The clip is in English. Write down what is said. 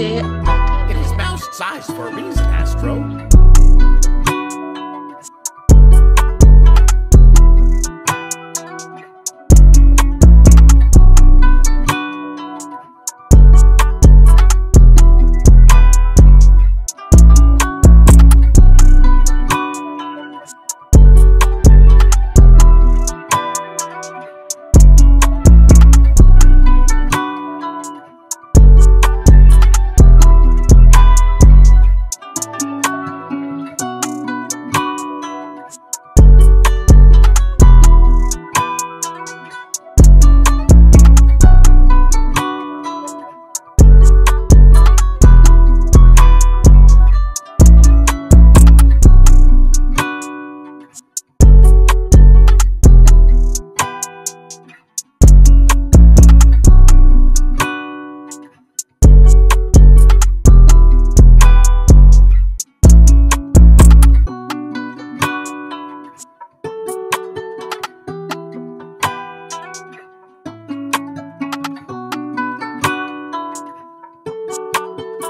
It's mouse his size for a reason, Astro. Oh,